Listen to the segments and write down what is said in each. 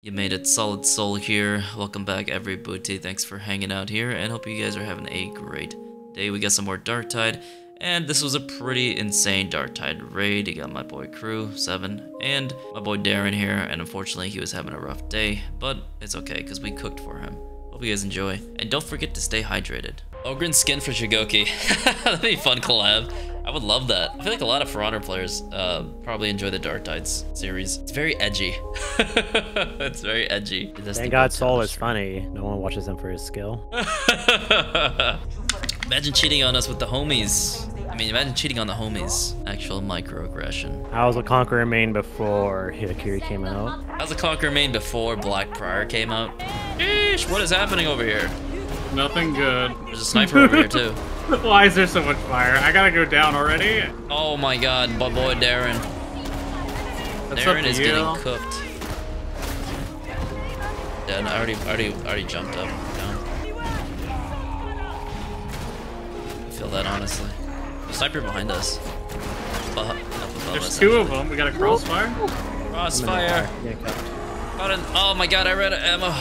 You made it, SolidSol here. Welcome back, everybody. Thanks for hanging out here, and hope you guys are having a great day. We got some more Darktide, and this was a pretty insane Darktide raid. You got my boy Crew, 7, and my boy Darren here, and unfortunately he was having a rough day, but it's okay, because we cooked for him. Hope you guys enjoy, and don't forget to stay hydrated. Oh, Ogryn skin for Shugoki. That'd be fun collab. I would love that. I feel like a lot of For Honor players uh, probably enjoy the Darktides series. It's very edgy. it's very edgy. Thank God Sol is funny. No one watches him for his skill. imagine cheating on us with the homies. I mean, imagine cheating on the homies. Actual microaggression. I was a Conqueror main before Hitokiri came out. I was a Conqueror main before Black Prior came out. Sheesh, what is happening over here? Nothing good. There's a sniper over here too. Why is there so much fire? I gotta go down already. Oh my god, my boy Darren. That's Darren is you. getting cooked. Yeah, no, I already, already, already jumped up. Down. I feel that honestly. The sniper behind us. There's us, two actually. of them. We got a crossfire. Crossfire. Got an, oh my god, I ran out of ammo.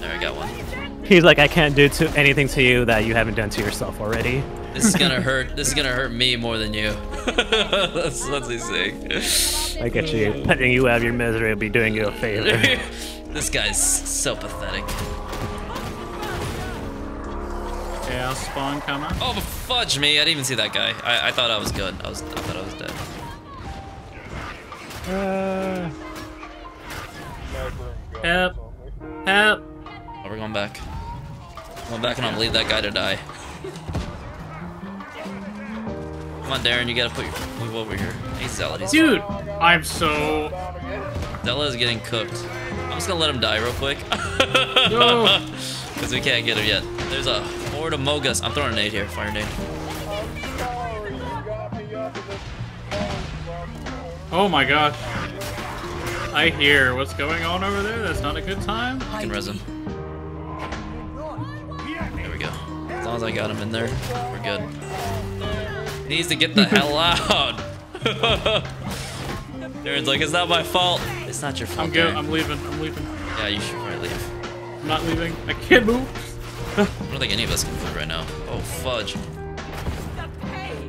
There, I got one. He's like, I can't do to anything to you that you haven't done to yourself already. This is gonna hurt. This is gonna hurt me more than you. that's that's he's saying. I get you. Putting you out of your misery will be doing you a favor. this guy's so pathetic. Yeah, spawn coming. Oh, fudge me! I didn't even see that guy. I, I thought I was good. I was. I thought I was dead. Uh. Help! Help! Oh, we're going back. Going back and I'll leave that guy to die. Come on, Darren, you gotta put your move over here. Hey, he's Dude. I'm so... Zealot is getting cooked. I'm just gonna let him die real quick. no! Because we can't get him yet. There's a horde of Mogus. I'm throwing a nade here. Fire nade. Oh my gosh. I hear what's going on over there. That's not a good time. I can res him. Long as I got him in there, we're good. He needs to get the hell out. Darren's like, it's not my fault. It's not your fault. I'm good. I'm leaving. I'm leaving. Yeah, you should probably leave. I'm not leaving. I can't move. I don't think any of us can move right now. Oh, fudge.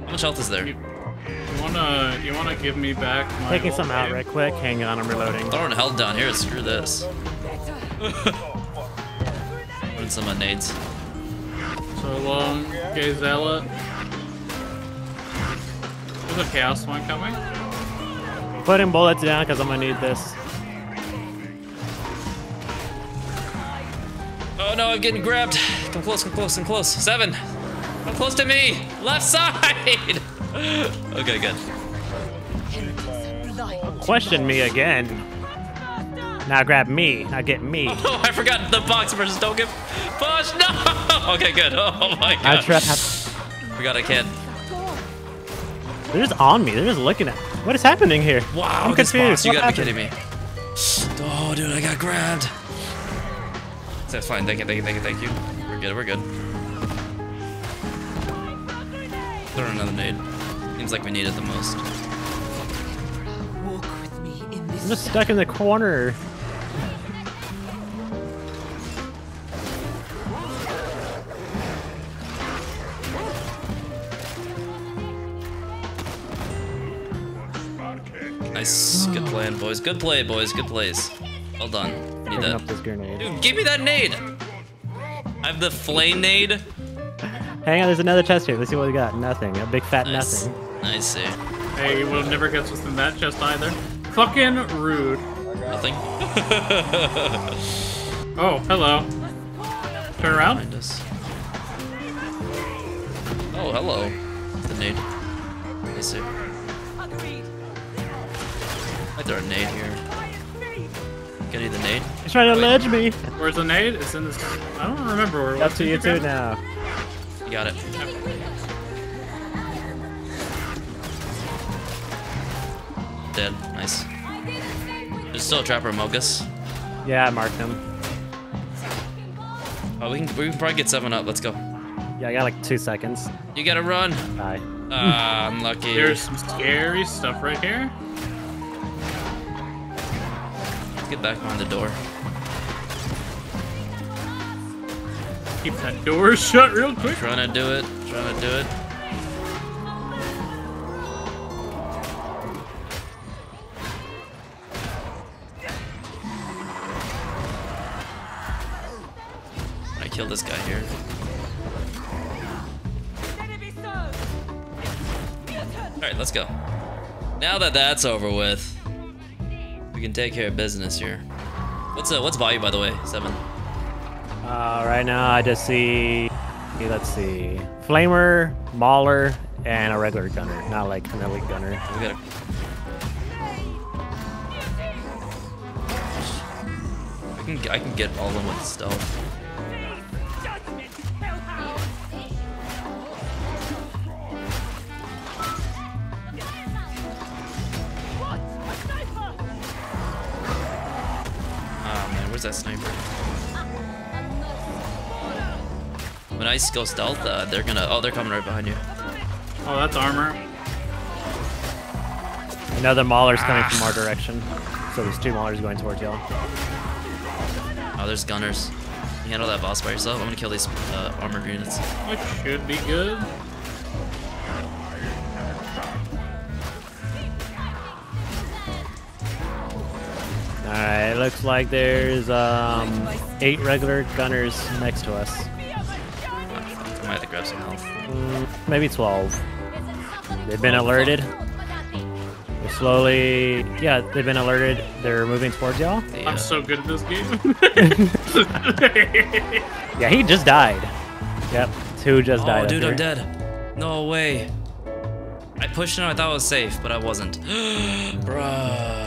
How much health is there? You, you wanna, you wanna give me back my Taking some out right quick. Hang on, I'm reloading. Throwing health down here. Screw this. Putting some uh, nades. So long, gay zealot. There's a chaos one coming. Putting bullets down because I'm gonna need this. Oh no, I'm getting grabbed. Come close, come close, come close. Seven. Come close to me. Left side. okay, good. Question me again. Now grab me. Now get me. Oh, I forgot the box versus don't token. Push! No! Okay, good. Oh my god. I tried. We got a kid. They're just on me. They're just looking at. Me. What is happening here? Wow, I'm confused. You gotta happened? be kidding me. Oh, dude, I got grabbed. That's fine. Thank you, thank you, thank you, thank you. We're good. We're good. Throw another nade. Seems like we need it the most. I'm just stuck in the corner. Nice. Plan, boys. Good play, boys. Good plays. Well done. Need that. Up this grenade. Dude, give me that nade! I have the flame nade. Hang on, there's another chest here. Let's see what we got. Nothing. A big fat nice. nothing. I see. Hey, we'll never get in that chest either. Fucking rude. Nothing. oh, hello. Turn around. Behind us. Oh, hello. The nade. I see. I throw a nade here. Get you the nade? He's trying to Wait. ledge me. Where's the nade? It's in this. I don't remember where. Up to you too now. You got it. Dead. Nice. There's still a trapper Mogus. Yeah, I marked him. Oh, we can, we can probably get seven up. Let's go. Yeah, I got like two seconds. You gotta run. Bye. Ah, uh, unlucky. There's some scary stuff right here. Get back behind the door. Keep that door shut real quick. Trying to do it. Trying to do it. I kill this guy here. Alright, let's go. Now that that's over with, can take care of business here. What's uh, what's value by the way? Seven. Uh, right now, I just see. Let's see. Flamer, Mauler, and a regular gunner. Not like an elite gunner. We gotta. I can I can get all of them with stealth. That sniper? When I go stealth, uh, they're gonna. Oh, they're coming right behind you. Oh, that's armor. Another Mauler's coming from our direction. So there's two Maulers going towards y'all. Oh, there's gunners. You handle that boss by yourself. I'm gonna kill these uh, armored units. Which should be good. Looks like there's um, eight regular gunners next to us. I might have to grab some health. Mm, maybe 12. They've been alerted. They're slowly. Yeah, they've been alerted. They're moving towards y'all. The, I'm so good at this game. Yeah, he just died. Yep, two just oh, died. Oh, dude, I'm dead. No way. I pushed him. I thought I was safe, but I wasn't. Bruh.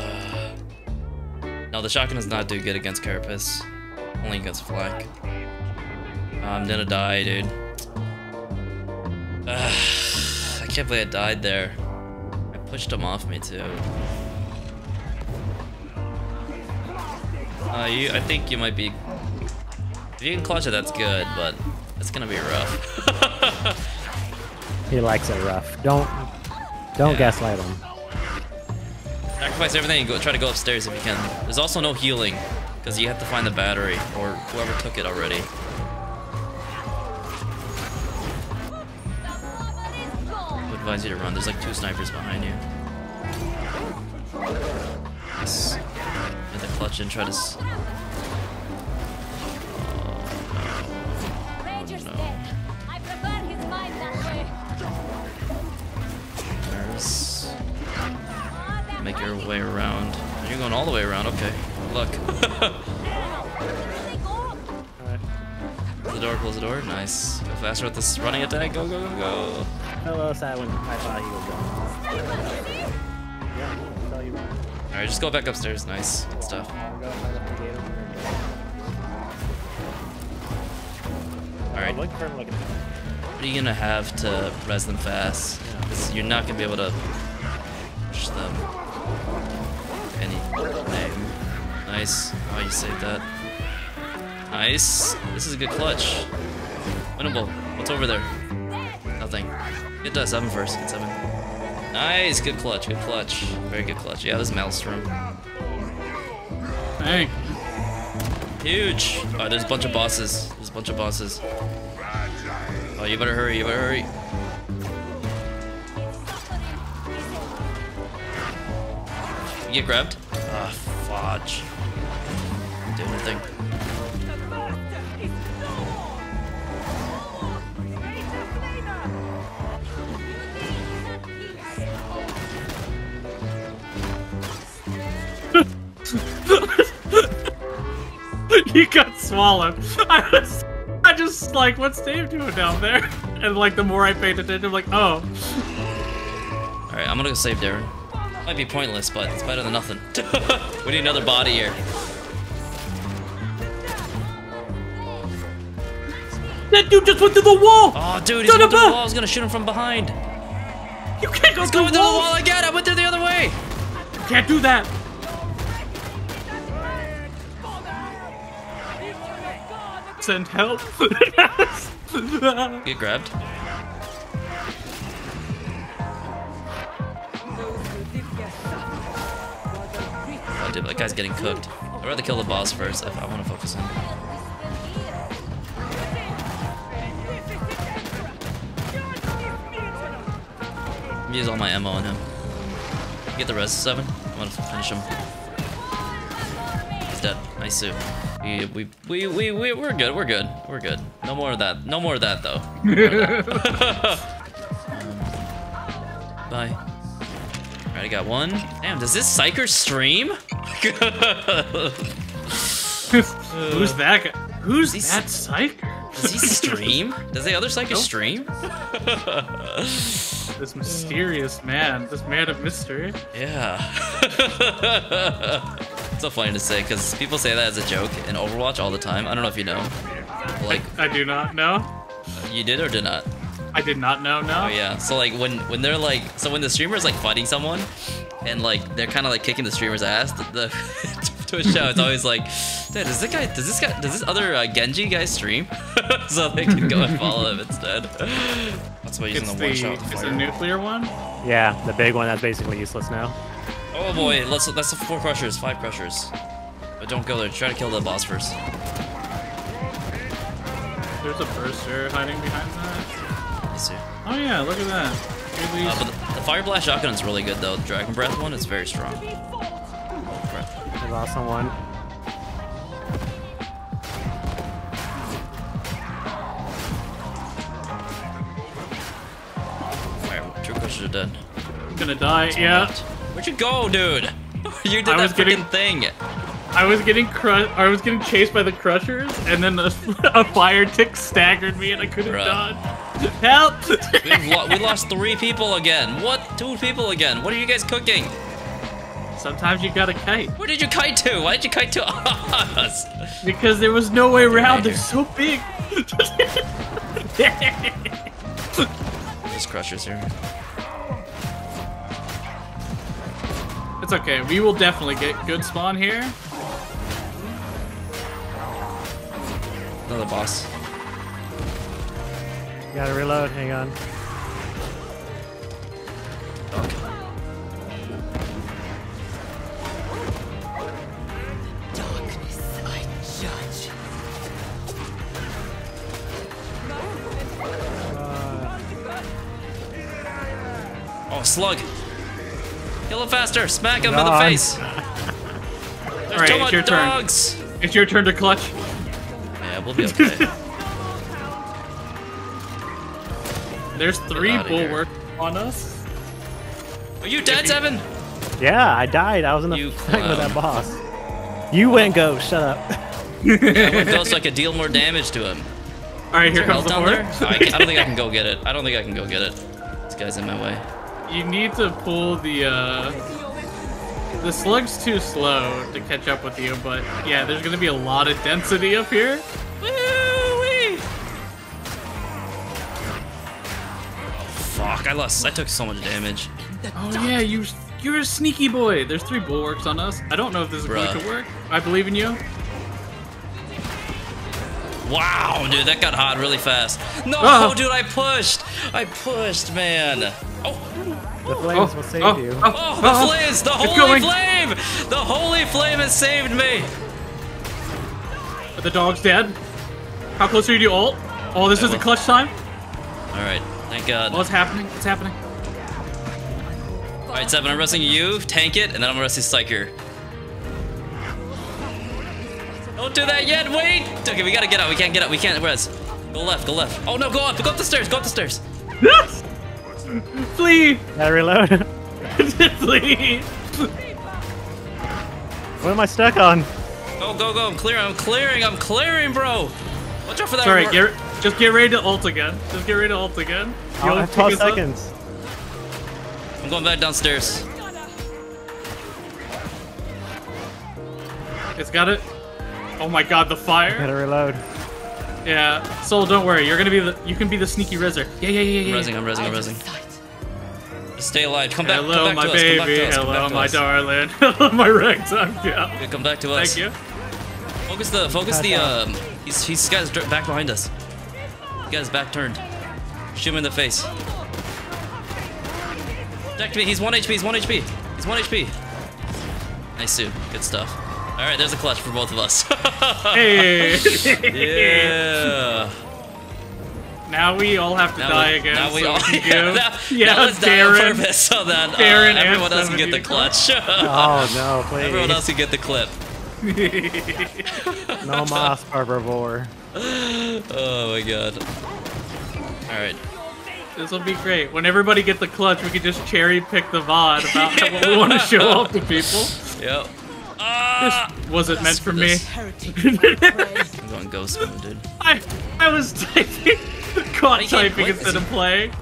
No, the shotgun does not do good against Carapace. Only against Flak. I'm gonna die, dude. Ugh, I can't believe I died there. I pushed him off me too. Uh, you, I think you might be. If you can clutch it, that's good, but it's gonna be rough. He likes it rough. Don't don't Yeah. gaslight him. Sacrifice everything and go, try to go upstairs if you can. There's also no healing, because you have to find the battery, or whoever took it already. I advise you to run. There's like two snipers behind you. Nice. Get the clutch and try to. Your way around. You're going all the way around. Okay. Good luck. close the door. Close the door. Nice. Go faster with this running attack. Go go go go. Hello, Sadwin. I thought he was going. Yeah, I'll tell you. All right, just go back upstairs. Nice. Good stuff. I'll go if I left the gate open. All right. I'm looking for him looking. What are you gonna have to res them fast? 'Cause you're not gonna be able to push them. Nice. Oh, you saved that. Nice. This is a good clutch. Winnable. What's over there? Nothing. Get to seven first. Get seven. Nice. Good clutch. Good clutch. Very good clutch. Yeah, this is Maelstrom. Hey, Huge. Oh, there's a bunch of bosses. There's a bunch of bosses. Oh, you better hurry. You better hurry. You get grabbed? Ah, fudge. Do anything. he got swallowed. I was, I just like, what's Dave doing down there? And like, the more I paid attention, I'm like, oh, Alright, I'm gonna go save Darren. Might be pointless, but it's better than nothing. we need another body here. That dude just went through the wall. Oh, dude, he's through the wall. I was gonna shoot him from behind. You can't go He's through going the through the wall. again. I went through the other way. You Can't do that. Send help. Get grabbed. Oh, dude, that guy's getting cooked. I'd rather kill the boss first if I want to focus on. Use all my ammo on him. Get the rest of seven. I want to finish him. He's dead. Nice suit. We, we, we, we, we, we're good. We're good. We're good. No more of that. No more of that, though. Bye. Alright, I got one. Damn, does this Psyker stream? Who's that guy? Who's He's- that psyker? Does he stream? Does the other Psyker Nope. stream? This mysterious man, this man of mystery. Yeah. it's so funny to say because people say that as a joke in Overwatch all the time. I don't know if you know. Like, I do not know. you did or did not? I did not know. No. Oh yeah. So like when when they're like so when the streamer's like fighting someone and like they're kind of like kicking the streamer's ass, the, the Twitch show it's always like, dude, does this guy does this guy does this other uh, Genji guy stream? so they can go and follow him instead. That's why using It's the the one shot. with it's fire. a nuclear one. Yeah, the big one that's basically useless now. Oh boy, let's that's four crushers, five crushers. But don't go there. Try to kill the boss first. There's a burster hiding behind that. Let see. Oh yeah, look at that. Uh, but the, the fire blast shotgun is really good though. The dragon breath one is very strong. Breath. I lost someone. Alright, true crushers are dead. I'm gonna die. Yeah. Where'd you go, dude? you did I that was getting- freaking thing. I was getting cru- I was getting chased by the crushers, and then a, a fire tick staggered me, and I couldn't Bruh. dodge. Help! We've lo- we lost three people again. What? Two people again. What are you guys cooking? Sometimes you gotta kite Where did you kite to? Why did you kite to us? because there was no way around. here. They're so big. There's crushers here. it's okay. We will definitely get good spawn here. Another boss. Gotta reload, hang on. Slug. Kill him faster. Smack him in the face. There's Alright, too it's much your turn. It's your turn to clutch. Yeah, we'll be okay. There's three outta here. bulwarks on us. Are you dead, Seven? Yeah, I died. I was in the You fight with that boss. You went ghost. Shut up. I went ghost so I could deal more damage to him. All right, here Is there comes the down horde. there? I, I don't think I can go get it. I don't think I can go get it. This guy's in my way. You need to pull the uh the slug's too slow to catch up with you, but yeah, there's gonna be a lot of density up here. Fuck, I lost. I took so much damage. Oh yeah, you you're a sneaky boy. There's three bulwarks on us. I don't know if this is going to work. I believe in you. Wow, dude, that got hot really fast. No, Ah. dude, I pushed. I pushed, man. Oh. Oh, oh, oh, The flames will save you. oh, the flames, the holy going. flame. The holy flame has saved me. Are the dog's dead. How close are you to ult? Oh, this I is the will. clutch time. All right, thank God. Oh, it's happening. It's happening. All right, Seven, I'm resting you, tank it, and then I'm resting Psyker. Don't do that yet, wait! Okay, we gotta get out, we can't get out, we can't res. Go left, go left. Oh no, go up, go up the stairs, go up the stairs. Flee! Gotta reload. Flee! what am I stuck on? Go, go, go, I'm clearing, I'm clearing, I'm clearing, bro! Watch out for that Sorry, get, just get ready to ult again. Just get ready to ult again. Oh, I You'll have pick 12 us up. seconds. I'm going back downstairs. It's got it. Oh my god, the fire. Gotta reload. Yeah. Sol, don't worry. You're gonna be the. You can be the sneaky rizzer. Yeah, yeah, yeah, yeah. I'm yeah. resing, I'm resing, I'm resing. Just stay alive, come back, Hello, come back my to us, come back baby. to us, come Hello, back to my us. darling. Hello, my ragtime gal. Okay, come back to us. Thank you. Focus the, focus the, Back um, he's, he's got his back behind us. He got his back turned. Shoot him in the face. Protect me, he's 1 HP, he's 1 HP. He's 1 HP. Nice suit, good stuff. All right, there's a clutch for both of us. Hey! yeah. Now we all have to Now die we, again. now we so all can yeah, go. now, yeah, now let's die on purpose so that uh, everyone else can get the clutch. Oh no, please. everyone else can get the clip. No mas, por favor. Oh my god. All right. This will be great. When everybody gets the clutch, we can just cherry pick the VOD about what we want to show off to people. Yep. Ah! Was it meant for me? I'm going ghost mode, dude. I I was typing, caught I can't typing instead of playing.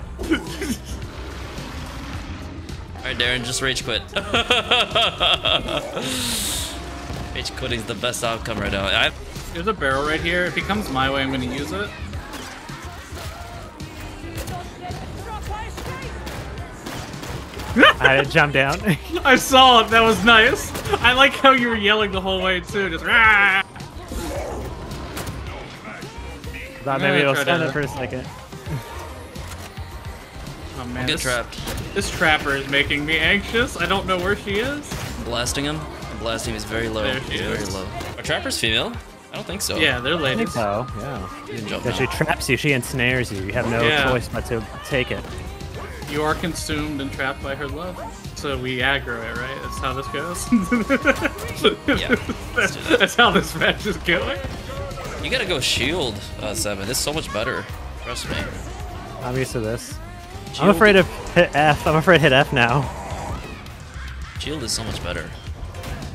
All right, Darren, just rage quit. rage quitting is the best outcome right now. I, There's a barrel right here. If he comes my way, I'm gonna use it. I had to jump down. I saw it. That was nice. I like how you were yelling the whole way too. Just rah! Thought maybe it'll try stun it for a second. Oh man, get this, trapped. this trapper is making me anxious. I don't know where she is. Blasting him. I'm blasting him. He's very low. There she He's is. very low. Are trappers female? I don't think so. Yeah, they're I think ladies. so, yeah. You can jump Because now. she traps you, she ensnares you. You have no Yeah. choice but to take it. You are consumed and trapped by her love. So we aggro it, right? That's how this goes. Yeah, let's do that. That's how this match is going. You gotta go shield, uh, Seven. It's so much better. Trust me. I'm used to this. I'm afraid of hit F. I'm afraid to hit F now. Shield is so much better.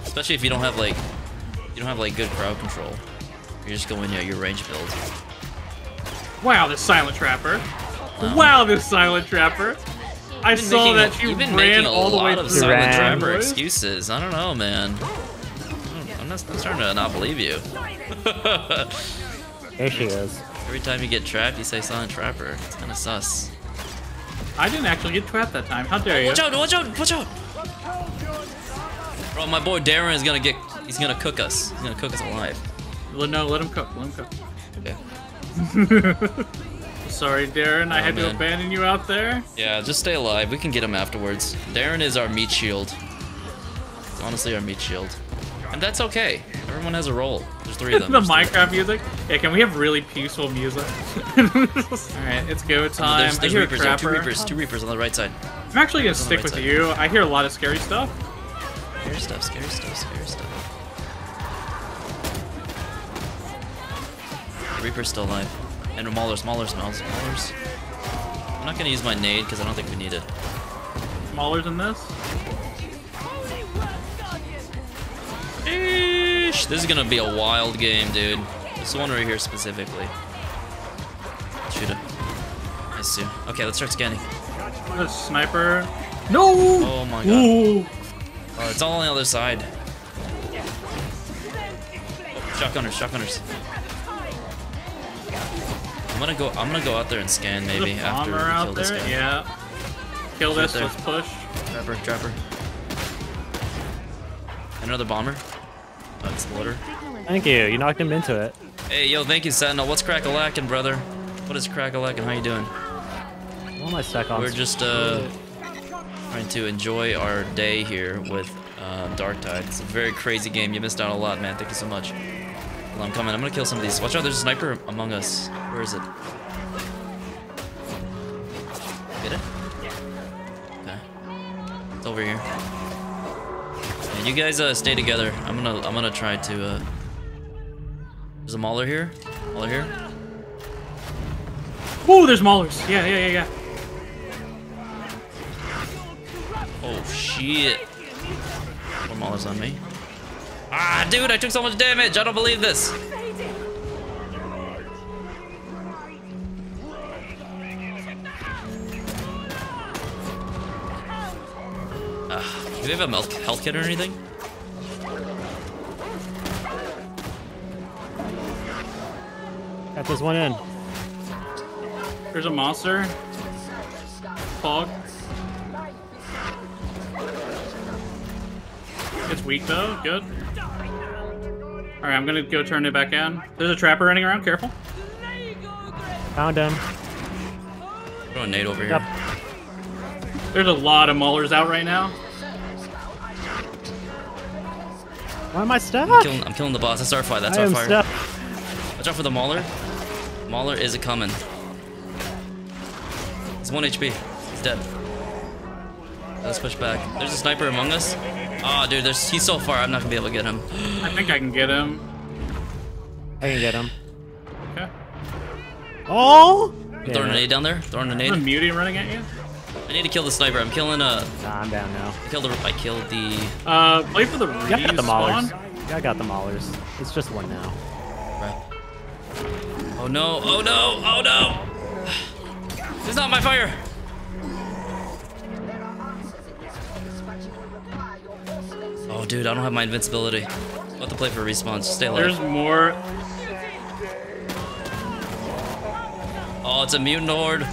Especially if you don't have like you don't have like good crowd control. You're just going yeah, your range build. Wow, this silent trapper. Wow, this silent trapper. I You've been saw making that a- she you've been ran making a all the way lot of through. silent trapper excuses. I don't know, man. I don't- I'm starting to not believe you. There she is. Every time you get trapped, you say silent trapper. It's kind of sus. I didn't actually get trapped that time. How dare you? Watch out! Watch out! Watch out! Bro, my boy Darren is gonna get. He's gonna cook us. He's gonna cook us alive. Let- No, let him cook. Let him cook. Okay. Sorry, Darren. I Oh, had to abandon you out there. Yeah, just stay alive. We can get him afterwards. Darren is our meat shield. He's honestly our meat shield. And that's okay. Everyone has a role. There's three of them. the There's three. Minecraft music. Yeah, can we have really peaceful music? All right, it's go time. There's, there's I hear reapers. Two reapers. Two reapers on the right side. I'm actually gonna stick right with side. you. I hear a lot of scary stuff. Scary stuff. Scary stuff. Scary stuff. The Reaper's still alive. And Maulers. Maulers. Maulers. Maulers. I'm not gonna use my nade because I don't think we need it. Smaller than this. Eesh, this is gonna be a wild game, dude. This one right here specifically. Shoot it. Nice too. Okay, let's start scanning. The sniper. No. Oh my god. Ooh. Oh, it's all on the other side. Shotgunners, shotgunners. I'm gonna go. I'm gonna go out there and scan maybe a after we kill out this there. guy. Yeah. Kill Right this. there. Let's push. Trapper, trapper. Another bomber. Exploder. Thank you. You knocked him into it. Hey, yo, thank you, Sentinel. What's crack-a-lackin', brother? What is crack-a-lackin'? How you doing? What am I stuck on? We're just uh, trying to enjoy our day here with uh, Darktide. It's a very crazy game. You missed out a lot, man. Thank you so much. Well, I'm coming. I'm gonna kill some of these. Watch out, there's a sniper among us. Where is it? Get it? Okay. It's over here. Yeah, you guys uh, stay together. I'm gonna I'm gonna try to. Uh... There's a Mauler here. Mauler here. Ooh, there's maulers. Yeah, yeah, yeah, yeah. Oh shit. More Maulers on me. Ah, dude, I took so much damage. I don't believe this. Do we have a health, health kit or anything? Got this one in. There's a monster. Fog. It's weak though. Good. All right, I'm gonna go turn it back in. There's a trapper running around. Careful. Found him. Oh, Throw a nade over here. Yep. There's a lot of maulers out right now. Why am I stuck? I'm killing, I'm killing the boss. That's our fire. That's I our fire. stuck. Watch out for the Mauler. Mauler is a coming. He's one HP. He's dead. Let's push back. There's a sniper among us. Oh, dude, there's he's so far. I'm not gonna be able to get him. I think I can get him. I can get him. Okay. Oh! Throwing a nade down there. Throwing a Is a nade. mutie running at you? I need to kill the sniper. I'm killing uh. Nah, I'm down now. I killed the. I killed the. Uh, play for the Yeah, I got the maulers. Yeah, I got the maulers. It's just one now. Crap. Oh no! Oh no! Oh no! This is not my fire. Oh, dude, I don't have my invincibility. I'll have to play for respawns. Stay alive. There's more. Oh, it's a mutant horde.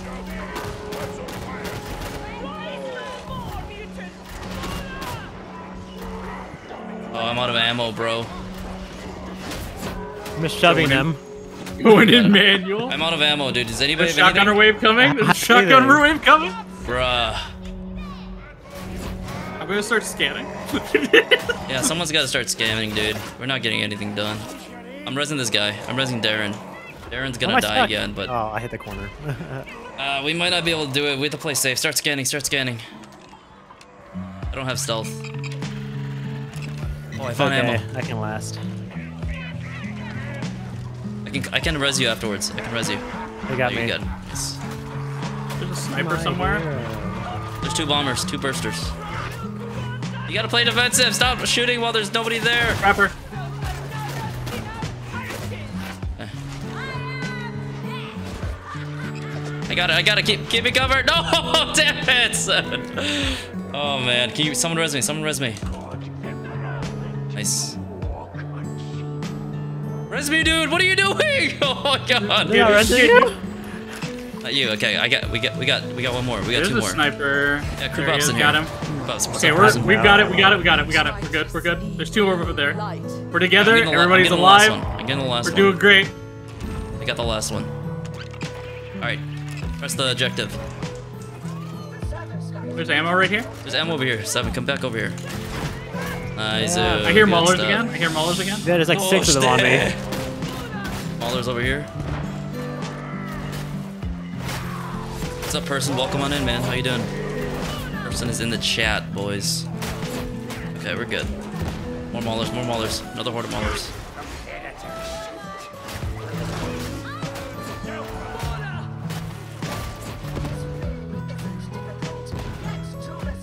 I'm out of ammo, bro. I'm just shoving them. Going in manual. I'm out of ammo, dude. Does anybody There's have anything? shotgunner wave coming. There's shotgunner wave coming. Bruh. I'm gonna start scanning. Yeah, someone's got to start scamming, dude. We're not getting anything done. I'm resing this guy. I'm resing Darren. Darren's gonna am die stuck? again, but Oh, I hit the corner. uh, we might not be able to do it. We have to play safe. Start scanning. Start scanning. I don't have stealth. Oh, I found okay, ammo. I can last. I can I can res you afterwards. I can res you. They got Oh, me. you're good. Yes. There's a sniper somewhere. There's two bombers, two bursters. You gotta play defensive. Stop shooting while there's nobody there. Trapper. I gotta, I gotta keep, keep me covered. No, damn it. Oh man, can you, someone res me, someone res me. Res me, dude. What are you doing? Oh my god. Are resing you? Not you. Okay, I got, we got, we got, we got one more. We got There's two a more. sniper. Yeah, creep There ups in here. Got him. Okay, we're, we've got it. We got it. We got it. We got it. We're good. We're good. There's two over there. We're together. getting the la- I'm Everybody's getting the last alive. I'm getting the last We're one. doing great. I got the last one. All right, press the objective. There's ammo right here. There's ammo over here. Seven, come back over here. Nice. Yeah. I hear good maulers stuff. again. I hear maulers again. Yeah, there's like Oh, six of them oh, on me. shit. Maulers over here. What's up, person? Welcome on in, man. How you doing? Person is in the chat, boys. Okay, we're good. More maulers, more maulers. Another horde of maulers.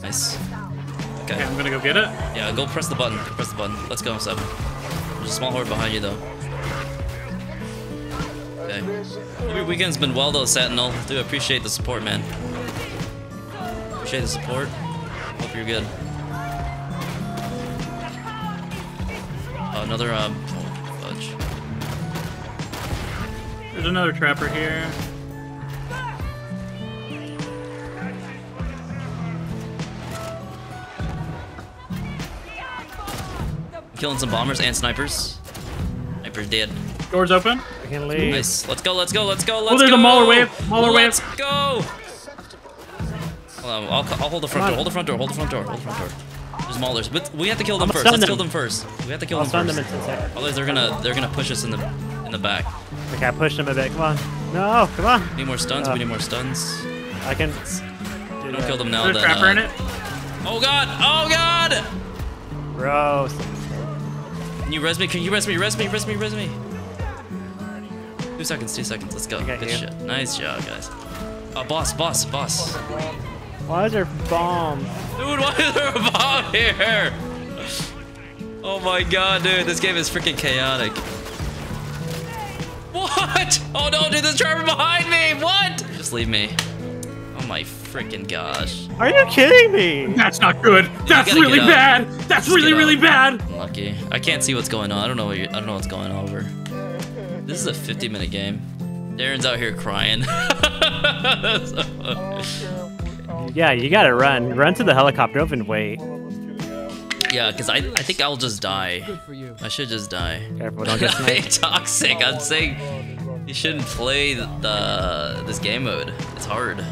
Nice. Okay, Okay. I'm gonna go get it. Yeah, go press the button. Press the button. Let's go, Seven. There's a small horde behind you, though. Okay. Your weekend's been well, though, Sentinel. Do appreciate the support, man. Appreciate the support. Hope you're good. Oh, another, um, oh, fudge. There's another trapper here. Killing some bombers and snipers. Snipers dead. Doors open. I can leave. Nice. Let's go, let's go, let's go, let's go. Oh, there's go! a Mauler wave, Mauler wave. Let's go! Hold on, I'll, I'll hold the front door, hold the front door, hold the front door, hold the front door. There's Maulers, but we have to kill them first. Let's stun kill them. them first. We have to kill I'll them stun first. them in 10 seconds. Otherwise, they're gonna they're gonna push us in the in the back. Okay, I pushed them a bit. Come on. No, come on. We need more stuns. Uh, we need more stuns. I can. We don't kill them now. There's a trapper uh, in it. Oh god! Oh god! Gross. Can you res me? Can you res me? Res me? Res me? Res me? Two seconds. Two seconds. Let's go. Good here. shit. Nice job, guys. Oh, boss, boss, boss. Why is there bombs? Dude, why is there a bomb here? Oh my god, dude, this game is freaking chaotic. What? Oh no, dude, there's Trevor behind me. What? Just leave me. Oh my freaking gosh. Are you kidding me? That's not good. That's really bad. out. That's Just really, get really out. bad. Lucky. I can't see what's going on. I don't know what you're, I don't know what's going on over. This is a 50 minute game. Darren's out here crying. Yeah, you gotta run. Run to the helicopter. Don't even wait. yeah, because I, I think I'll just die. I should just die. Careful, don't get sniped. toxic. I'm saying you shouldn't play the, the this game mode. It's hard.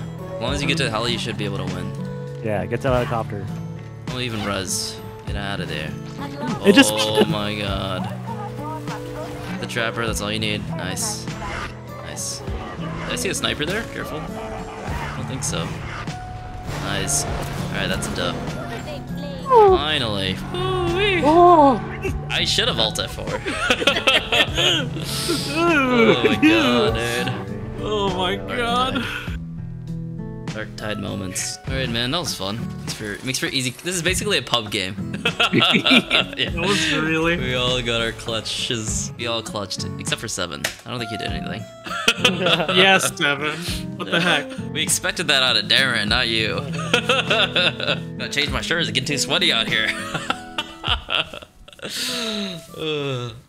As long as you get to hell, you should be able to win. Yeah, get to the helicopter. Don't even res. Get out of there. It just- Oh my god. The trapper, that's all you need. Nice. Nice. Did I see a sniper there? Careful. I don't think so. Nice. Alright, that's a dub. They play. Finally. Woo-wee. Oh. I should have ult F4. oh my god, dude. Oh my god. Darktide moments. Alright, man, that was fun. It's for, it makes for easy. This is basically a pub game. That yeah. was really. We all got our clutches. We all clutched, except for Seven. I don't think he did anything. yes, Seven. What the heck? We expected that out of Darren, not you. Gotta change my shirt. It's getting too sweaty out here. Ugh. Uh,